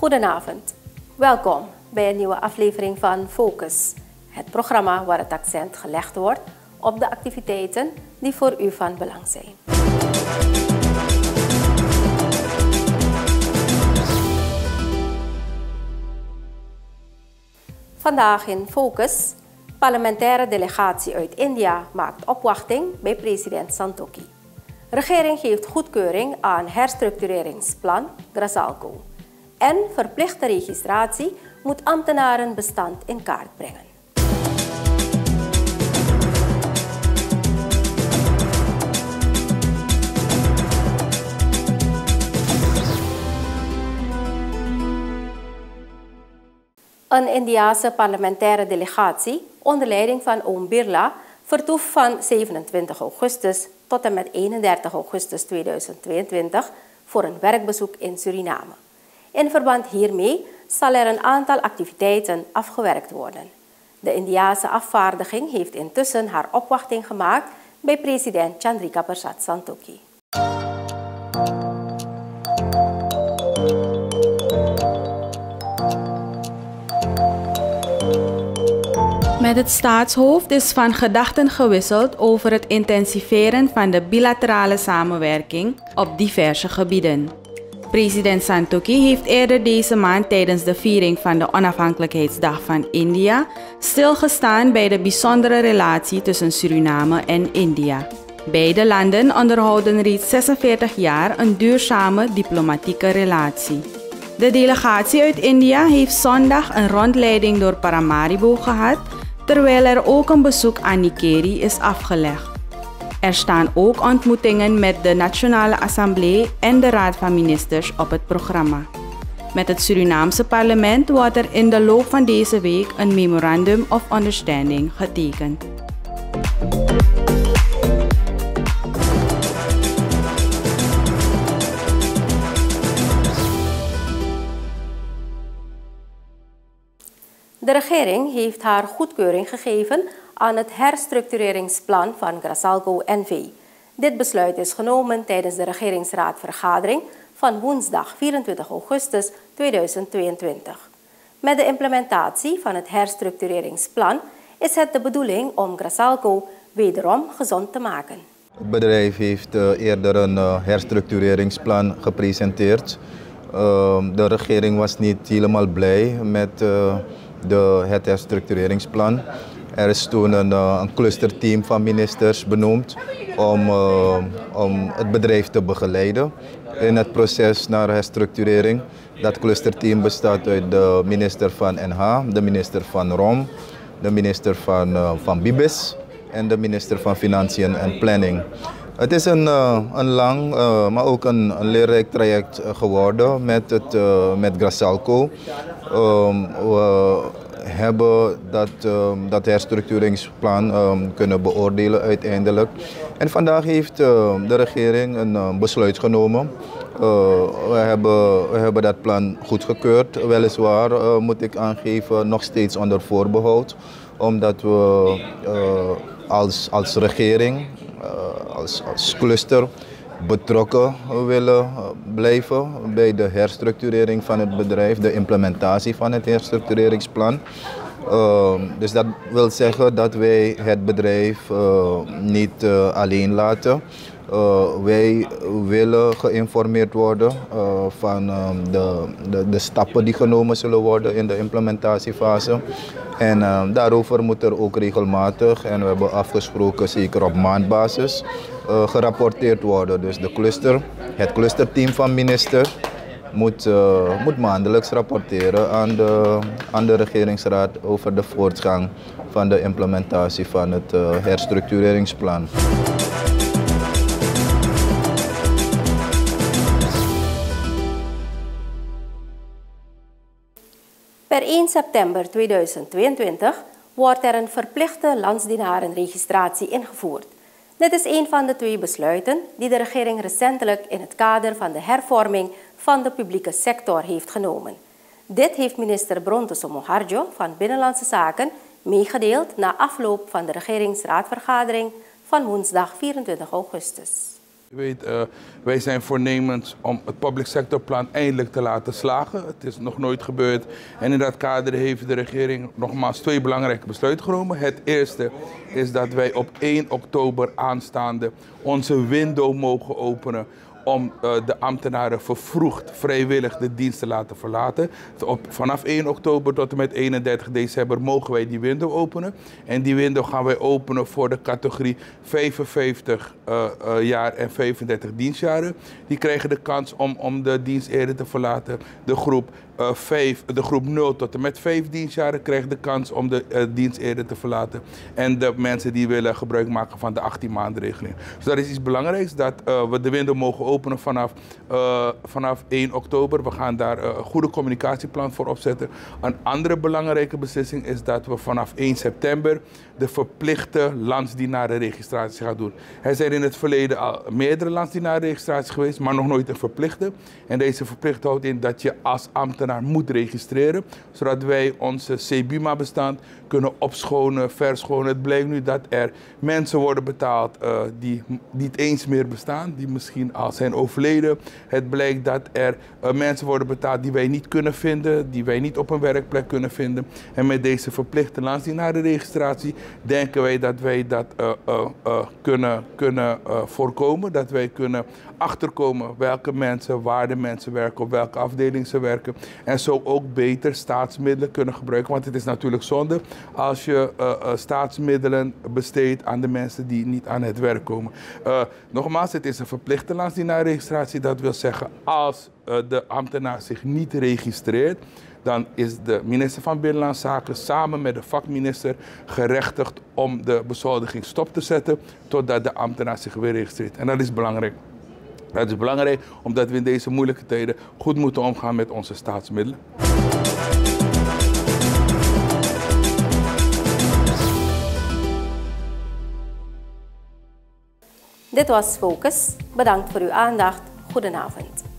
Goedenavond. Welkom bij een nieuwe aflevering van Focus, het programma waar het accent gelegd wordt op de activiteiten die voor u van belang zijn. Vandaag in Focus. Parlementaire delegatie uit India maakt opwachting bij president Santokhi. Regering geeft goedkeuring aan herstructureringsplan Grasalco. En verplichte registratie moet ambtenarenbestand in kaart brengen. Een Indiase parlementaire delegatie onder leiding van Oom Birla vertoeft van 27 augustus tot en met 31 augustus 2022 voor een werkbezoek in Suriname. In verband hiermee zal er een aantal activiteiten afgewerkt worden. De Indiase afvaardiging heeft intussen haar opwachting gemaakt bij president Chandrika Persat Santokhi. Met het staatshoofd is van gedachten gewisseld over het intensiveren van de bilaterale samenwerking op diverse gebieden. President Santokhi heeft eerder deze maand tijdens de viering van de onafhankelijkheidsdag van India stilgestaan bij de bijzondere relatie tussen Suriname en India. Beide landen onderhouden reeds 46 jaar een duurzame diplomatieke relatie. De delegatie uit India heeft zondag een rondleiding door Paramaribo gehad terwijl er ook een bezoek aan Nikeri is afgelegd. Er staan ook ontmoetingen met de Nationale Assemblée en de Raad van Ministers op het programma. Met het Surinaamse parlement wordt er in de loop van deze week een Memorandum of Understanding getekend. De regering heeft haar goedkeuring gegeven aan het herstructureringsplan van Grasalco NV. Dit besluit is genomen tijdens de regeringsraadvergadering van woensdag 24 augustus 2022. Met de implementatie van het herstructureringsplan is het de bedoeling om Grasalco wederom gezond te maken. Het bedrijf heeft uh, eerder een uh, herstructureringsplan gepresenteerd. Uh, de regering was niet helemaal blij met de, het herstructureringsplan. Er is toen een, eh, een clusterteam van ministers benoemd om, uh, om het bedrijf te begeleiden in het proces naar herstructurering. Dat clusterteam bestaat uit de minister van NH, de minister van ROM, de minister van, uh, van Bibis en de minister van Financiën en Planning. Het is een, een lang, maar ook een, leerrijk traject geworden met, het, met Grasalco. We hebben dat, um, dat herstructureringsplan um, kunnen beoordelen uiteindelijk. En vandaag heeft uh, de regering een besluit genomen. Uh, we, hebben, we hebben dat plan goedgekeurd. Weliswaar uh, moet ik aangeven, nog steeds onder voorbehoud. Omdat we uh, als, als regering, als, als cluster, betrokken willen blijven bij de herstructurering van het bedrijf, de implementatie van het herstructureringsplan. Uh, dus dat wil zeggen dat wij het bedrijf uh, niet uh, alleen laten. Wij willen geïnformeerd worden van de, de, de, stappen die genomen zullen worden in de implementatiefase. En daarover moet er ook regelmatig, en we hebben afgesproken zeker op maandbasis, gerapporteerd worden. Dus de cluster, het clusterteam van minister moet, moet maandelijks rapporteren aan de, aan de regeringsraad over de voortgang van de implementatie van het uh, herstructureringsplan. Per 1 september 2022 wordt er een verplichte landsdienarenregistratie ingevoerd. Dit is een van de twee besluiten die de regering recentelijk in het kader van de hervorming van de publieke sector heeft genomen. Dit heeft minister Bronte Moharjo van Binnenlandse Zaken meegedeeld na afloop van de regeringsraadvergadering van woensdag 24 augustus. Weet, uh, wij zijn voornemens om het public sector plan eindelijk te laten slagen. Het is nog nooit gebeurd. En in dat kader heeft de regering nogmaals twee belangrijke besluiten genomen. Het eerste is dat wij op 1 oktober aanstaande onze window mogen openen om uh, de ambtenaren vervroegd vrijwillig de dienst te laten verlaten. Op, vanaf 1 oktober tot en met 31 december mogen wij die window openen. En die window gaan wij openen voor de categorie 55 uh, uh, jaar en 35 dienstjaren. Die krijgen de kans om, om de dienst eerder te verlaten. De groep, 5, de groep 0 tot en met 5 dienstjaren krijgen de kans om de uh, dienst eerder te verlaten. En de mensen die willen gebruik maken van de 18 maanden regeling. Dus dat is iets belangrijks, dat uh, we de window mogen openen vanaf, vanaf 1 oktober. We gaan daar een goede communicatieplan voor opzetten. Een andere belangrijke beslissing is dat we vanaf 1 september de verplichte landsdienarenregistratie gaan doen. Er zijn in het verleden al meerdere landsdienarenregistraties geweest, maar nog nooit een verplichte. En deze verplichte houdt in dat je als ambtenaar moet registreren, zodat wij onze CBUMA-bestand kunnen opschonen, verschonen. Het blijkt nu dat er mensen worden betaald uh, die niet eens meer bestaan, die misschien al zijn overleden. Het blijkt dat er uh, mensen worden betaald die wij niet kunnen vinden, die wij niet op een werkplek kunnen vinden. En met deze verplichte landsdienarenregistratie denken wij dat wij dat uh, kunnen, kunnen voorkomen. Dat wij kunnen achterkomen welke mensen, waar de mensen werken, op welke afdeling ze werken. En zo ook beter staatsmiddelen kunnen gebruiken. Want het is natuurlijk zonde als je uh, uh, staatsmiddelen besteedt aan de mensen die niet aan het werk komen. Uh, nogmaals, het is een verplichte landsdienaarregistratie. Dat wil zeggen, als de ambtenaar zich niet registreert dan is de minister van Binnenlandse Zaken samen met de vakminister gerechtigd om de bezoldiging stop te zetten totdat de ambtenaar zich weer registreert. En dat is belangrijk. Dat is belangrijk omdat we in deze moeilijke tijden goed moeten omgaan met onze staatsmiddelen. Dit was Focus. Bedankt voor uw aandacht. Goedenavond.